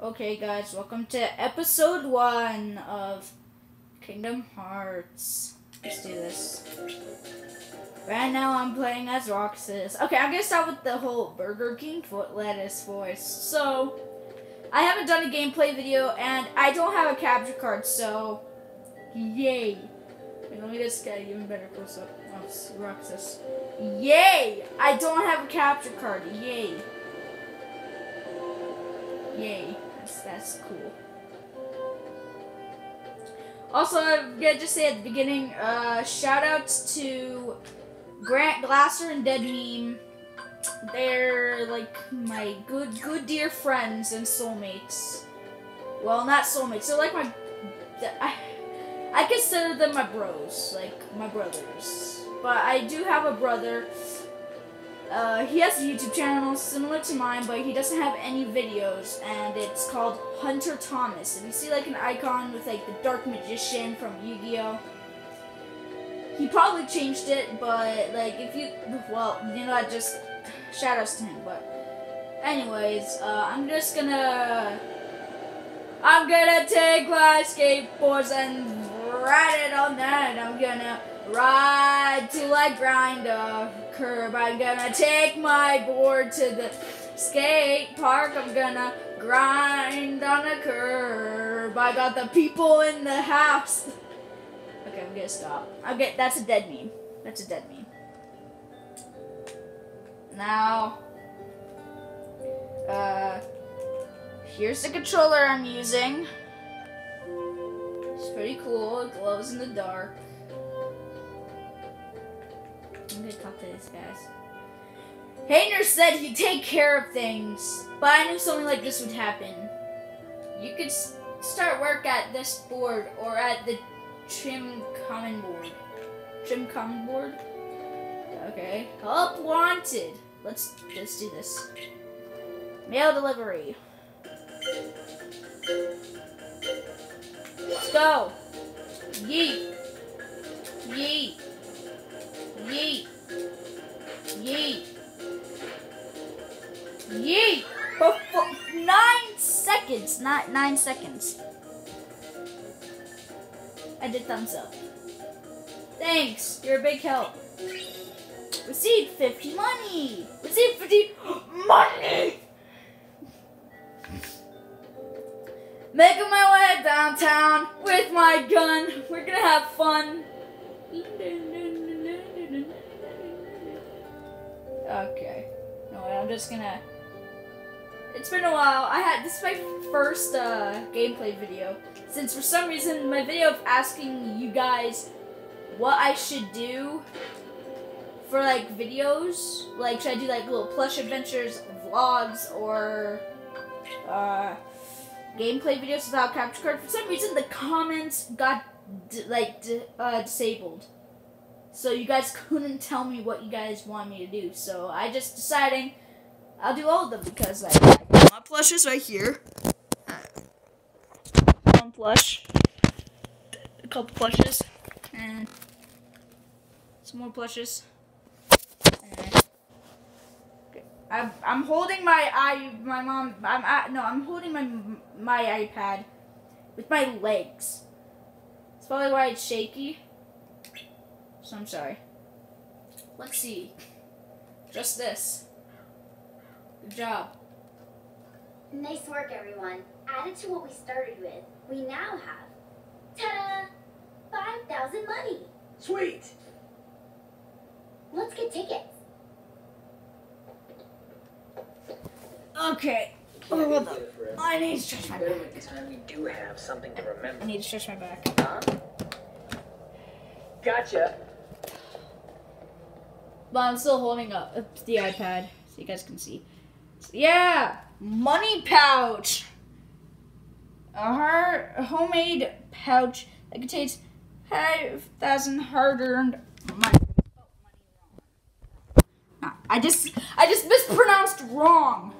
Okay, guys, welcome to episode one of Kingdom Hearts. Let's do this. Right now, I'm playing as Roxas. Okay, I'm gonna start with the whole Burger King foot lettuce voice. So, I haven't done a gameplay video, and I don't have a capture card, so yay. Wait, let me just get even better close up of oh, Roxas. Yay! I don't have a capture card. Yay. Yay. That's, that's cool. Also, I'm gonna just say at the beginning, uh, shout outs to Grant Glasser and Dead Meme. They're like my good, good dear friends and soulmates. Well, not soulmates. They're like my. I, I consider them my bros, like my brothers. But I do have a brother. Uh, he has a YouTube channel similar to mine, but he doesn't have any videos, and it's called Hunter Thomas. If you see like an icon with like the Dark Magician from Yu-Gi-Oh, he probably changed it, but like if you, well, you know, I just shoutouts to him. But anyways, uh, I'm just gonna, I'm gonna take my skateboards and ride it on that. I'm gonna ride till I grind a curb. I'm gonna take my board to the skate park. I'm gonna grind on a curb. I got the people in the house. Okay, I'm gonna stop. Okay, that's a dead meme. That's a dead meme. Now, uh, here's the controller I'm using. It's pretty cool. It glows in the dark. I'm gonna talk to this guys. Hayner said he'd take care of things, but I knew something like this would happen. You could start work at this board or at the Tram Common board. Tram Common board? Okay. Help wanted. Let's let's do this. Mail delivery. Let's go. Yeet. Yeet. Seconds. Not nine seconds. I did thumbs up. Thanks. You're a big help. Received 50 money. Received 50 money. Making my way downtown with my gun. We're gonna have fun. Okay. No, I'm just gonna. It's been a while. I had this is my first uh, gameplay video. Since for some reason my video of asking you guys what I should do for like videos, like should I do like little plush adventures, vlogs, or uh, gameplay videos without capture card? For some reason the comments got like uh, disabled. So you guys couldn't tell me what you guys want me to do. So I just deciding I'll do all of them because I, I got my plushes right here. Uh, One plush, a couple plushes, and some more plushes. I'm, I'm holding my i my mom I'm I, no I'm holding my my iPad with my legs. It's probably why it's shaky. So I'm sorry. Let's see. Just this. Good job. Nice work, everyone. Added to what we started with, we now have, ta-da, 5,000 money. Sweet. Let's get tickets. Okay. Oh, Can't hold get on. it forever. I need to stretch my Better back. make time we do have something to remember. I need to stretch my back. Huh? Gotcha. But I'm still holding up the iPad so you guys can see. Yeah, money pouch. A hard, homemade pouch that contains five thousand hard-earned money. I just, I just mispronounced wrong.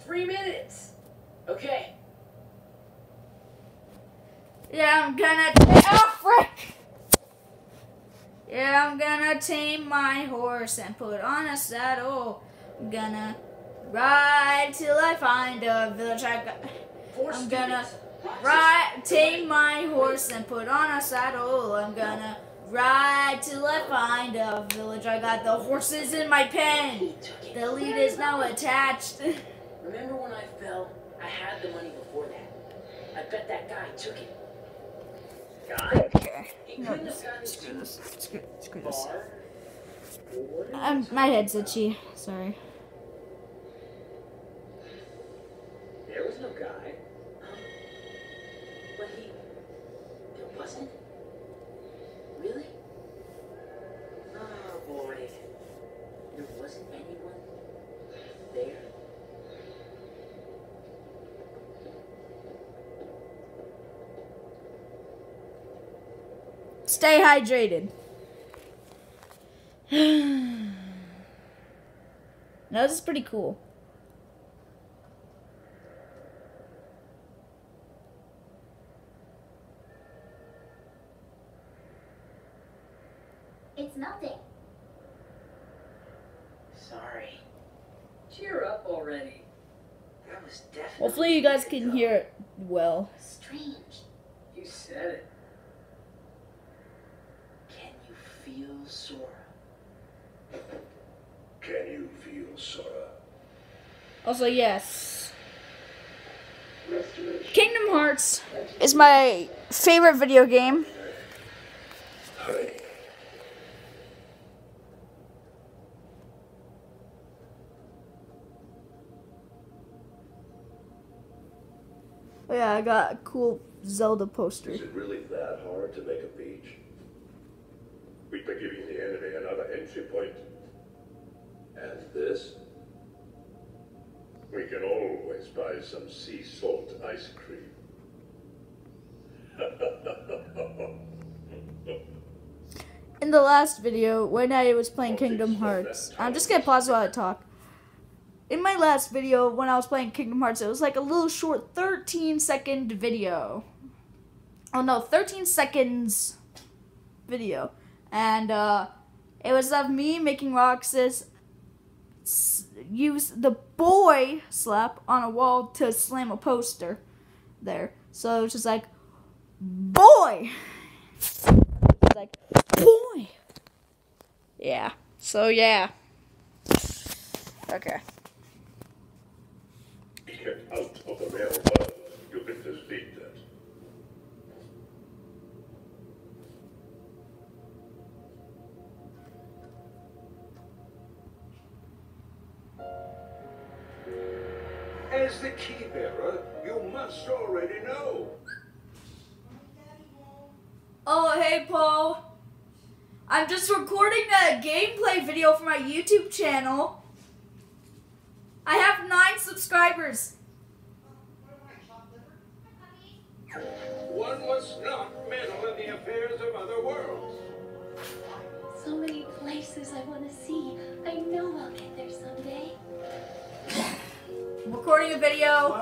Three minutes. Okay. Yeah, I'm gonna. Oh, frick! Yeah, I'm gonna tame my horse and put on a saddle. I'm gonna ride till I find a village. I got. Four I'm gonna Ride, tame my horse and put on a saddle. I'm gonna ride till I find a village. I got the horses in my pen. He took it. The lead is now attached. Remember when I fell? I had the money before that. I bet that guy took it. Guy? Okay. He No, couldn't have gotten screw too this. Screw, screw this. Um, my head's itchy. Sorry. There was no guy. But he. There wasn't? Really? Oh boy. There wasn't anyone there? Stay hydrated. no, this is pretty cool. It's melting. Sorry. Cheer up already. That was definitely. Hopefully, you guys can hear it well. Strange. You said it. Can you feel Sora? Can you feel Sora? Also, yes. Kingdom Hearts is my favorite video game. Oh, yeah, I got a cool Zelda poster. is it really that hard to make a beach? We'd be giving the enemy another entry point. And this? We can always buy some sea salt ice cream. In the last video, when I was playing Kingdom Hearts, I'm just gonna pause while I talk. In my last video, when I was playing Kingdom Hearts, it was like a little short 13 second video. Oh no, 13 seconds video. And uh, it was of me making Roxas use the boy slap on a wall to slam a poster there. So it was just like, boy! It's like, boy! Yeah. So yeah. Okay. As the key bearer, you must already know. Oh, hey, Paul. I'm just recording a gameplay video for my YouTube channel. I have nine subscribers. One must not meddle in the affairs of other worlds. Recording a video.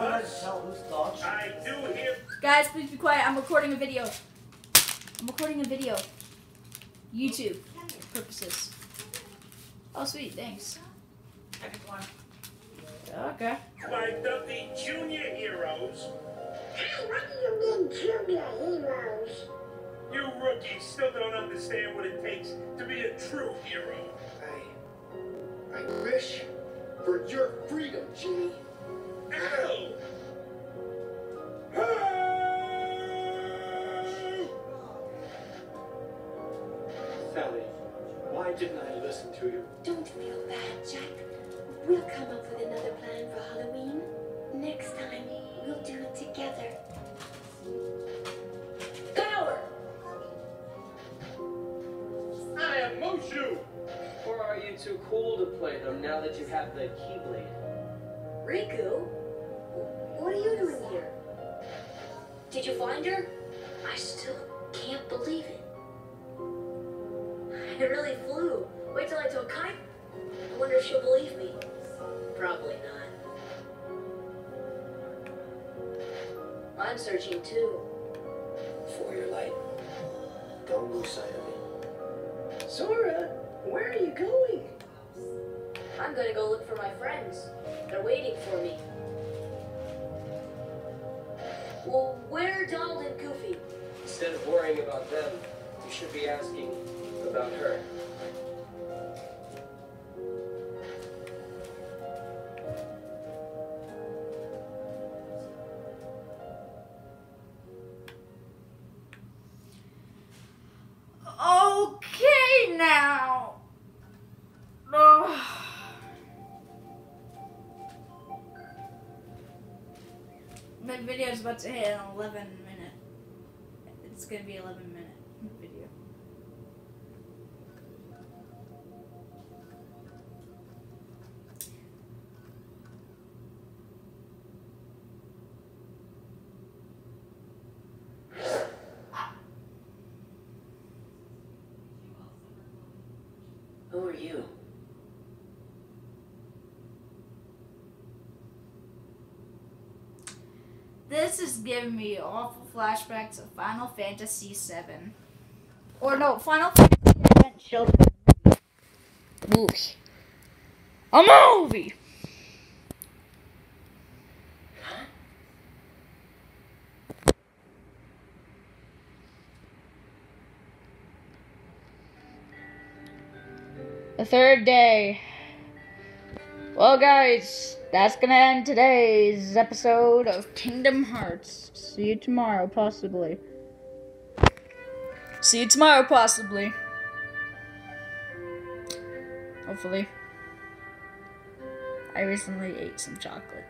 I do hear. Guys, please be quiet. I'm recording a video. I'm recording a video. YouTube purposes. Oh, sweet. Thanks. Okay. My Duffy Junior heroes. What do you mean, junior heroes? You rookies still don't understand what it takes to be a true hero. I. I wish for your freedom, Genie. Ow! Sally, why didn't I listen to you? Don't feel bad, Jack. We'll come up with another plan for Halloween. Next time, we'll do it together. Power! I am Mushu! Or are you too cool to play them now that you have the Keyblade? Riku? What are you doing here? Did you find her? I still can't believe it. It really flew. Wait till I tell Kai. I wonder if she'll believe me. Probably not. I'm searching too. For your light. Don't lose sight of it. Sora, where are you going? I'm gonna go look for my friends. They're waiting for me. Well, where are Donald and Goofy? Instead of worrying about them, you should be asking about her. Video is about to hit an 11 minute. It's gonna be 11 minute video. Who are you? This is giving me awful flashbacks of Final Fantasy VII. Or no, Final Fantasy Advent Children. Movie. A movie! The third day. Well, guys, that's gonna end today's episode of Kingdom Hearts. See you tomorrow, possibly. See you tomorrow, possibly. Hopefully. I recently ate some chocolate.